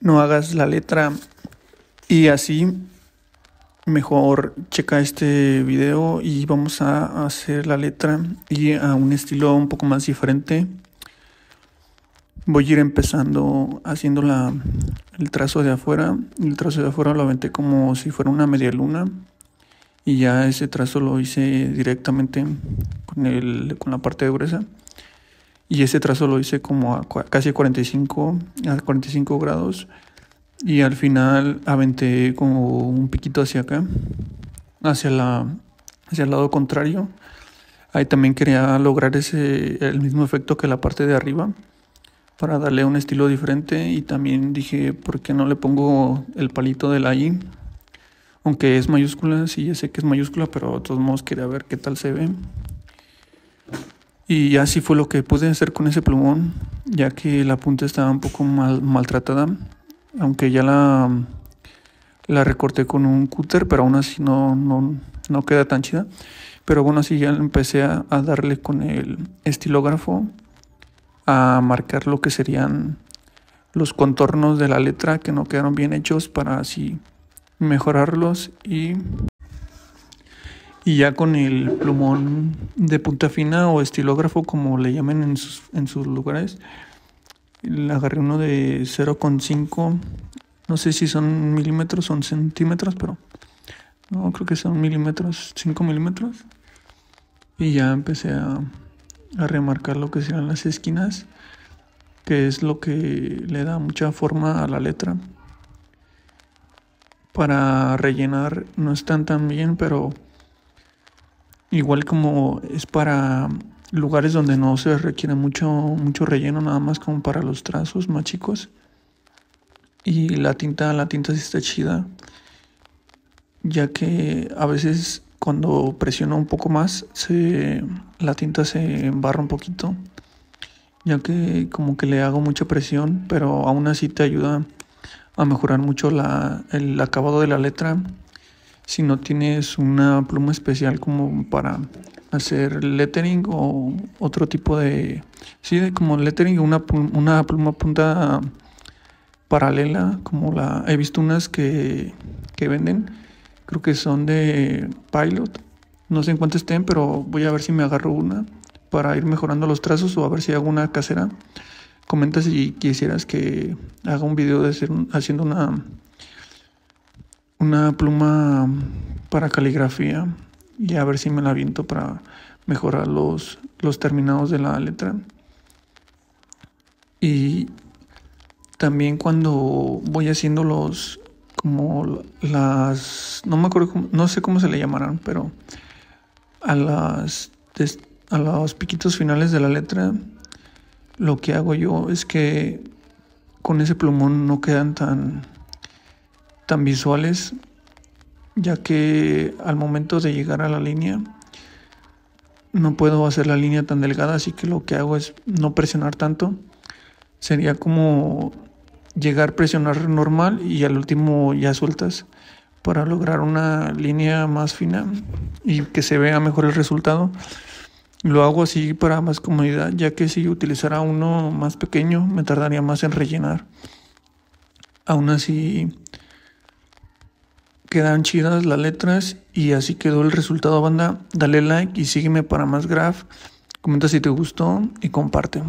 no hagas la letra y así mejor checa este video y vamos a hacer la letra y a un estilo un poco más diferente. Voy a ir empezando haciendo la, el trazo de afuera. El trazo de afuera lo aventé como si fuera una media luna y ya ese trazo lo hice directamente con, el, con la parte gruesa y ese trazo lo hice como a casi 45 a 45 grados y al final aventé como un piquito hacia acá hacia la hacia el lado contrario ahí también quería lograr ese el mismo efecto que la parte de arriba para darle un estilo diferente y también dije por qué no le pongo el palito de la I aunque es mayúscula, sí, ya sé que es mayúscula, pero de todos modos quería ver qué tal se ve. Y así fue lo que pude hacer con ese plumón, ya que la punta estaba un poco mal, maltratada, aunque ya la, la recorté con un cúter, pero aún así no, no, no queda tan chida. Pero bueno, así ya empecé a, a darle con el estilógrafo a marcar lo que serían los contornos de la letra que no quedaron bien hechos para así mejorarlos y, y ya con el plumón de punta fina o estilógrafo como le llamen en sus, en sus lugares, agarré uno de 0,5, no sé si son milímetros o centímetros, pero no creo que son milímetros, 5 milímetros. Y ya empecé a, a remarcar lo que serán las esquinas, que es lo que le da mucha forma a la letra para rellenar no están tan bien, pero igual como es para lugares donde no se requiere mucho, mucho relleno, nada más como para los trazos más chicos. Y la tinta, la tinta sí está chida, ya que a veces cuando presiono un poco más, se, la tinta se embarra un poquito, ya que como que le hago mucha presión, pero aún así te ayuda a mejorar mucho la, el acabado de la letra. Si no tienes una pluma especial como para hacer lettering o otro tipo de... Sí, como lettering, una, una pluma punta paralela, como la... He visto unas que, que venden, creo que son de Pilot. No sé en cuánto estén, pero voy a ver si me agarro una para ir mejorando los trazos o a ver si hago una casera. Comenta si quisieras que haga un video de hacer haciendo una, una pluma para caligrafía y a ver si me la aviento para mejorar los, los terminados de la letra. Y también cuando voy haciendo los como las no me acuerdo no sé cómo se le llamarán, pero a las a los piquitos finales de la letra lo que hago yo es que con ese plumón no quedan tan, tan visuales, ya que al momento de llegar a la línea no puedo hacer la línea tan delgada, así que lo que hago es no presionar tanto. Sería como llegar a presionar normal y al último ya sueltas para lograr una línea más fina y que se vea mejor el resultado. Lo hago así para más comodidad, ya que si utilizara uno más pequeño me tardaría más en rellenar. Aún así quedan chidas las letras y así quedó el resultado banda. Dale like y sígueme para más graph. Comenta si te gustó y comparte.